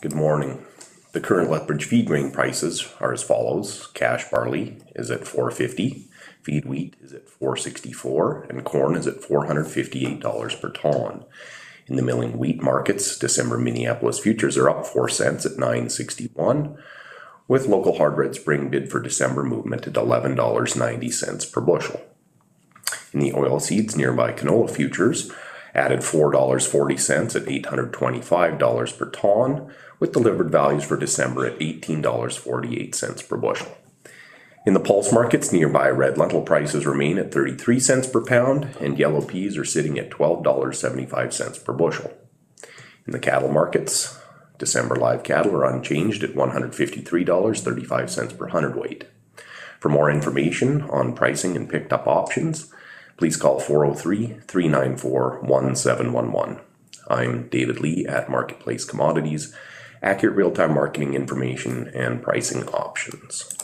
Good morning. The current Lethbridge feed grain prices are as follows. Cash barley is at four fifty, feed wheat is at four sixty-four, and corn is at four hundred fifty-eight dollars per ton. In the milling wheat markets, December Minneapolis futures are up four cents at nine sixty-one, with local hard red spring bid for December movement at eleven dollars ninety cents per bushel. In the oil seeds nearby canola futures, added $4.40 at $825 per ton, with delivered values for December at $18.48 per bushel. In the pulse markets nearby, red lentil prices remain at 33 cents per pound, and yellow peas are sitting at $12.75 per bushel. In the cattle markets, December live cattle are unchanged at $153.35 per hundredweight. For more information on pricing and picked up options, please call 403 394 1711. I'm David Lee at Marketplace Commodities, accurate real time marketing information and pricing options.